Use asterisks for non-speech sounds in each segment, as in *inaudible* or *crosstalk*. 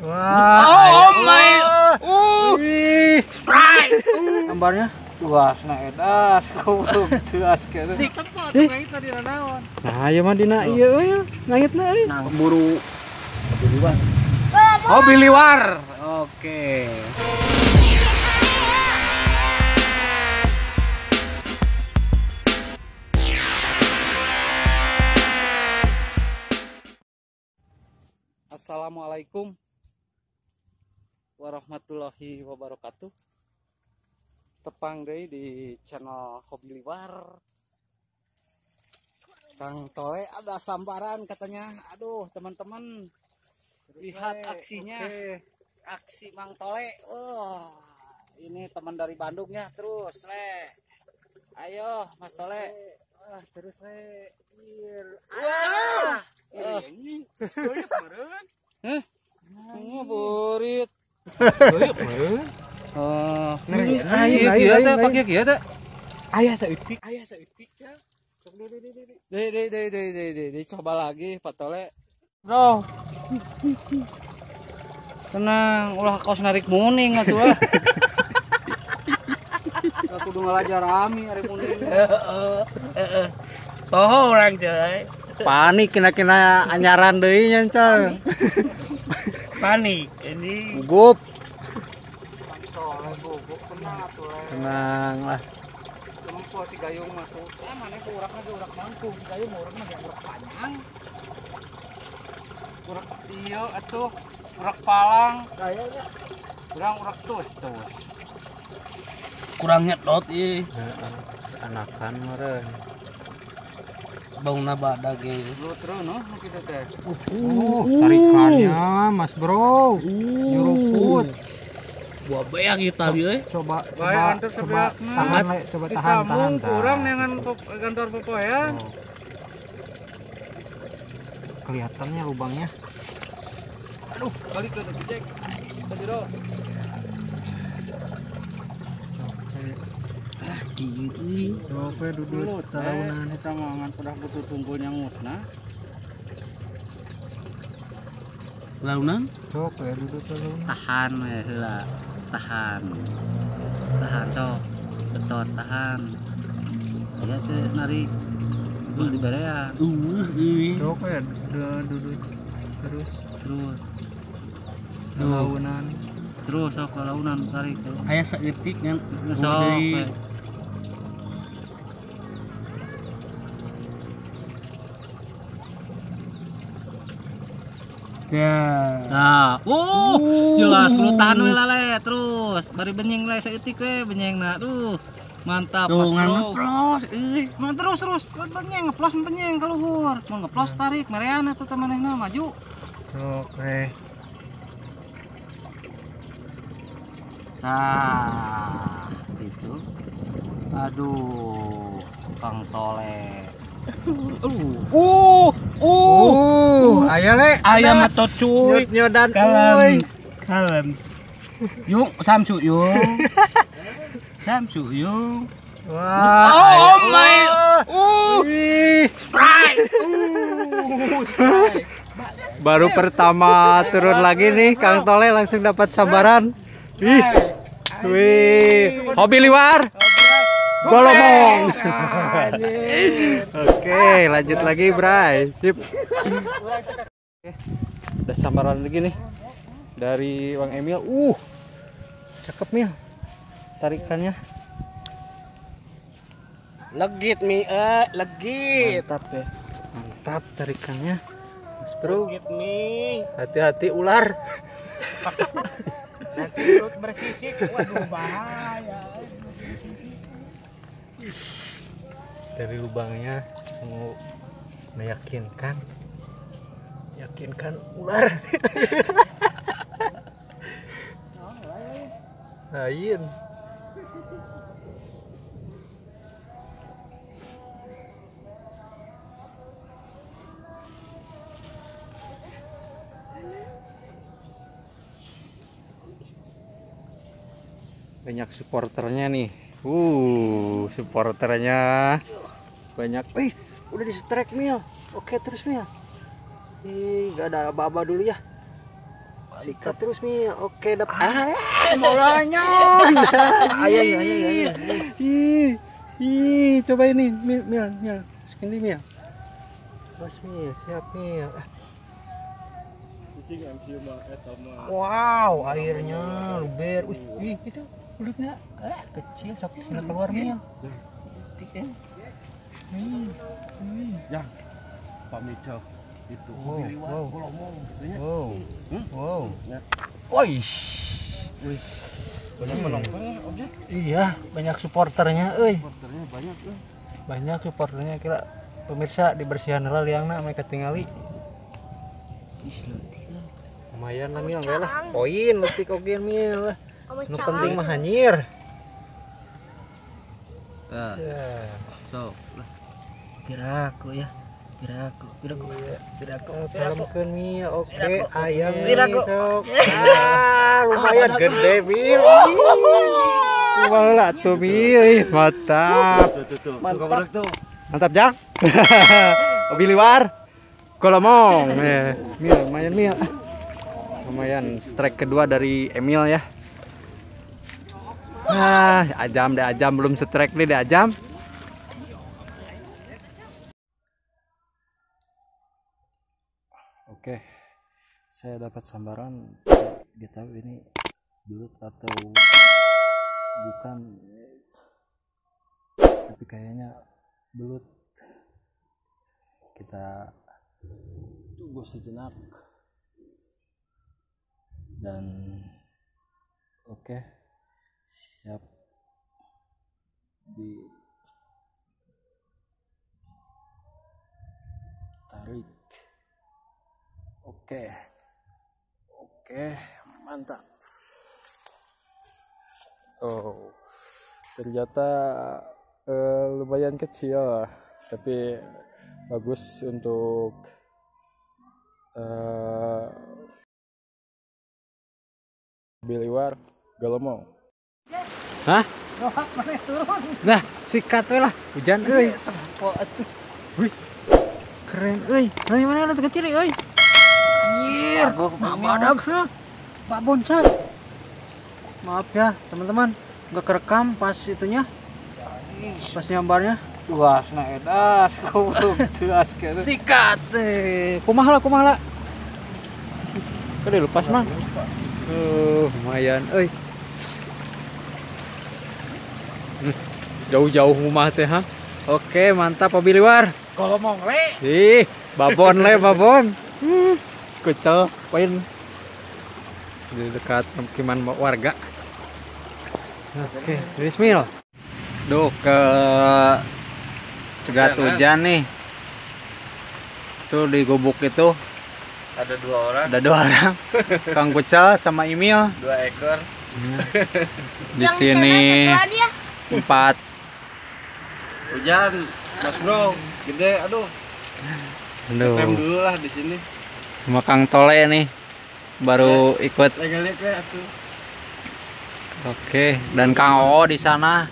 Wah. Oh my. Uh. Sprite. Gambarnya. Luas na edas. *laughs* Goblok tuas kieu. Sik. Naon? Nah, ieu mah dina ieu we. Ngayitna euy. Nah, buru Duluan. Oh, biliwar. Oke. Assalamualaikum warahmatullahi wabarakatuh. Tepang deui di channel Hobi Liwar. Kang Tole ada sambaran katanya. Aduh, teman-teman. Lihat aksinya. Aksi Mang Tole. Wah, ini teman dari Bandungnya terus, Le. Ayo, Mas Tole. Wah, terus Le. Wah. Ini Hah? Oh. Ayo, kieu ayo, teh ayo. pakai kieu teh. Aya saeutik. Aya saeutik ya. Deh, deh, deh, deh, deh, deh, deh, coba lagi Pak Tole. Bro. Tenang, ulah kos narik muning atuh ah. Aku kudu ngalajar ami ari muning. Oh, orang coy. Panik kena-kena anyaran deui nya. Panik. Ini Gugup. Tenang lah. Si gayung mah tuh. Ya mana ku urak mah urak mangkung, si gayung urak mah urak panjang. Urak atuh, urak palang. Kayaknya urang urak tus kurang ih. Anakan meureun. Bau nabada ge. Lu terus no kita teh. Uh, tarikannya Mas Bro. Nyuruput. Buah beak kita bieu. Coba coba antar coba tahan Le, coba tahan tahan. Kurang dengan kantor ya. Oh. Kelihatannya lubangnya. Aduh, balik ke Jack. Coba duduk kita ngan butuh. Launan? Duduk. Tahan heula. Tahan. Tahan sok. Betot tahan. Ya teh nari. Ulah diberean. Uh, ih. Coba duduk terus Terus. launan. Terus sok launan tarik. Aya saeutik ngan Sok. Ya. Nah, uh, jelas perlu tahan we lale terus. Bari benyeng le saeutik we benyengna. Duh. Mantap, Tuh Bro. ngeplos euy. Nah, terus terus benyeng ngeplos benyeng ka luhur. Mun ngeplos tarik merean atuh temanehna maju. Oke. Nah, itu. Aduh, Kang Tole. Uh, uh, Uh, aya le. Ayam atau cuy. Nyot nyodan Kalem. Kalem. Yung Samsu yung. *laughs* Samsu yung. Wah. Oh, my. Uh. Sprite. Baru pertama turun lagi nih Kang Tole langsung dapat sambaran. Ih. Wih, hobi liwar. Golomong. Oke, lanjut lagi, Bray. Sip. Oke. Ada sambaran lagi nih dari Bang Emil. Uh. Cakep, Mil. Tarikannya Legit mi eh legit. mantap ya. Mantap tarikannya. Mas Bro, Legit mi. hati-hati ular. Nanti perut bersisik. Waduh bahaya. Dari lubangnya sungguh meyakinkan. Yakinkan ular. *laughs* Lain. Banyak supporternya nih uh supporternya banyak wih udah di strike mil oke terus mil ih gak ada aba-aba dulu ya Sikat terus Mi. Oke, dapat. Ah, molanya. *laughs* Ayo, ayo, ayo, ayo. Ih, ih, coba ini, Mil, Mil, Mil. Di Mil. Terus Mil, siap Mil. Wow, airnya luber. Wih, itu mulutnya eh, kecil, sok sini keluar Mil. Hmm, hmm. Pak Mico itu Wow, wow. ngomong katanya Wow. Hmm? Wow. Ya. Wih. banyak penonton ya objek Iya, banyak supporternya euy. porternya banyak tuh Banyak supporternya kira pemirsa dibersihan heula liangna ame ketingali. Lumayan lah mil lah. Poin letik oge mil. Nu penting mah hanyir. Nah, Ya. so. Piraku ya. Piraku, piraku. Piraku, Dalamkeun mil. Oke, ayam Piraku. sok. *laughs* Ah, lumayan gede mil. Kumaha tuh Mantap. tuh tuh tuh mantap tuh Mantap, Jang. *laughs* Mobil liwar. Kolomong. Eh, Mil, lumayan Mil. Ah, Lumayan strike kedua dari Emil ya. Ah, ajam deh ajam. Belum strike nih deh ajam. Oke. Saya dapat sambaran. Tahu ini belut atau bukan. Tapi kayaknya belut. Kita tunggu sejenak. Dan oke siap di. Tarik. Oke. Oke mantap. Oh ternyata eh, lumayan kecil tapi bagus untuk eh biliwar galomong hah? Nah sikat we lah hujan euy. Wih keren euy. Dari mana lu kecil euy? Anjir badak ha Pak Bonsal maaf ya teman-teman. Nggak kerekam pas itunya pas nyambarnya. Tuas na edas, *laughs* goblok tuas sikat eh. Kumaha lah kumaha lah. Kade lepas mah uh, lumayan euy jauh-jauh rumah teh ha? Oke mantap Pak Biliwar. Kalau mau le, ih babon le babon. Hmm, kucel poin. Di dekat pemukiman warga. Oke Bismil Duh ke cegat hujan nih. Tuh di gubuk itu. Ada dua orang. Ada dua orang. Kang Kucel sama Imil. Dua ekor. Di sini empat hujan mas bro gede aduh. Tem Aduh, dulu lah di sini. Sama Kang Tole nih baru ikut. Lihat ya tuh Oke, dan Kang Oo di sana,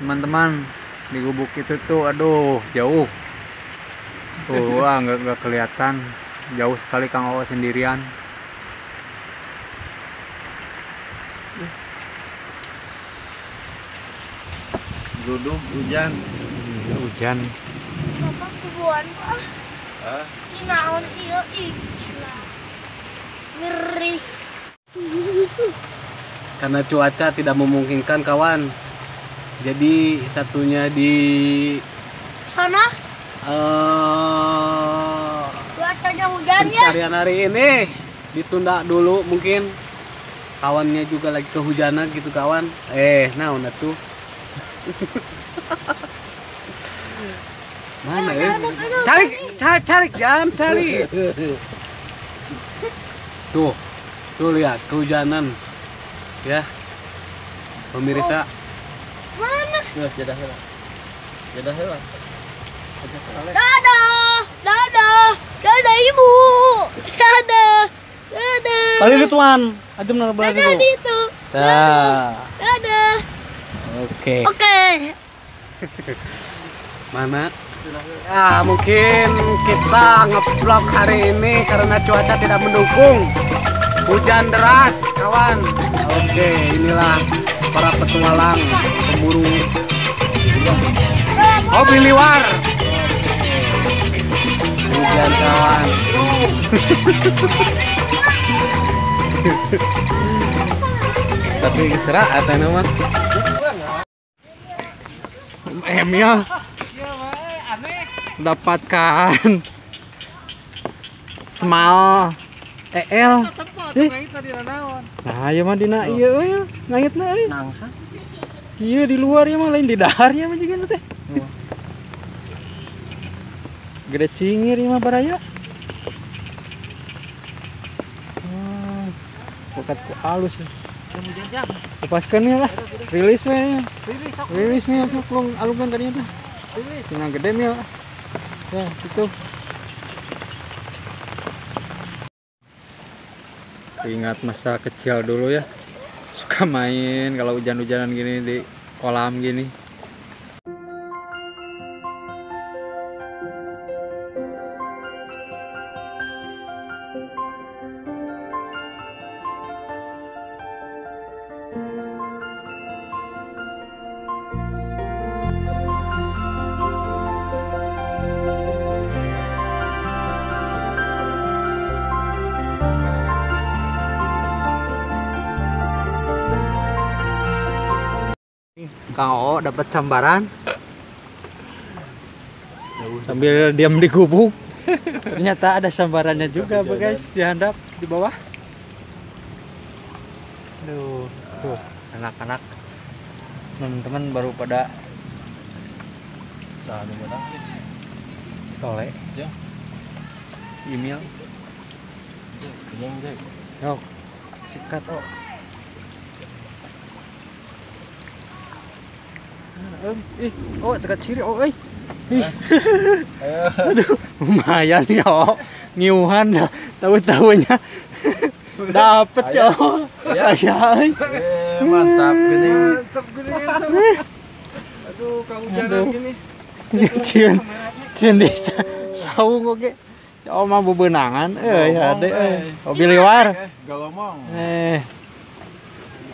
teman-teman di gubuk itu tuh, aduh jauh. Tuh, *laughs* wah nggak nggak kelihatan, jauh sekali Kang Oo sendirian. duduk hujan Hujan. Bapak kubuan pak. Hah? Ini naon iya. Cenah. Ngeri. karena cuaca tidak memungkinkan kawan. Jadi satunya di Sana eh cuacanya hujan ya. pencarian hari ini ditunda dulu mungkin kawannya juga lagi kehujanan gitu kawan eh nah udah tuh *laughs* mana ya cari cari cari jam cari tuh tuh lihat kehujanan ya pemirsa Mana? Jadah heula. Jadah heula. Dadah. Dadah. Dadah ibu. Dadah. Dadah. balik itu tuan aja benar balik Dadah itu itu. nah Dadah. oke Oke. Mana? Ya mungkin kita ngevlog hari ini karena cuaca tidak mendukung. Hujan deras, kawan. Oke, inilah para petualang pemburu. Oh, biliwar. Hujan kawan. Tapi serak atau nama? Emil dapatkan small EL Ih. nah ya mah dina iya we ngait na euy Nangsa. iya di luar ya mah lain di dahar ya mah juga teh gede cingir ya mah baraya Wah, Pokat ku halus ya. Lepaskan ya lah. Rilis we. ya. Rilis mil sok alungan tadinya tuh. Rilis. Gede mil. Ya, itu. Ingat masa kecil dulu ya. Suka main kalau hujan-hujanan gini di kolam gini. Kang Oo dapat sambaran. Sambil diam di gubuk. Ternyata ada sambarannya juga, Bu, guys, di handap di bawah. Aduh, tuh anak-anak teman-teman baru pada Saan mo lang? soleh. Ya. Email. Yang jay. Yo. Sikat oh. Ih, oh dekat ciri oh, eh. Ih. Aduh, lumayan ya, oh. Ngiuhan dah. Tahu-tahunya dapet ya. oh. Ya, ya. eh. Eh, mantap gini. Aduh, kehujanan gini. Cian, cian desa. Saung oke. Ya oma bebenangan, eh ya ade eh. Oh biliwar. Gak ngomong. Eh.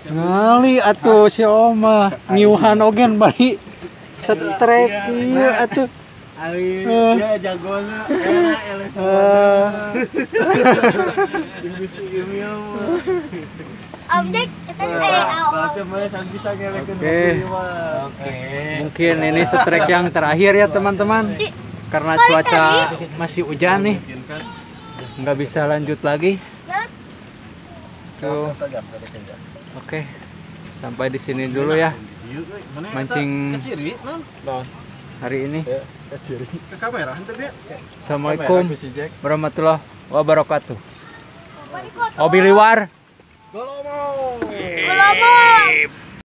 Ngali atuh si Oma ngiuhan ogen bari setrek ieu atuh. Ari Eh. ya jagona era. Eh. Objek eh Oke. Mungkin ini setrek yang terakhir ya teman-teman. Karena cuaca masih hujan nih, nggak bisa lanjut lagi. Tuh, tadi kan. Oke. Sampai di sini dulu ya Mancing- hari ini. Keciri. Ke kamera hantar dia. Assalamualaikum warahmatullahi wabarakatuh. Oh biliwar. Golomo. Gelombang.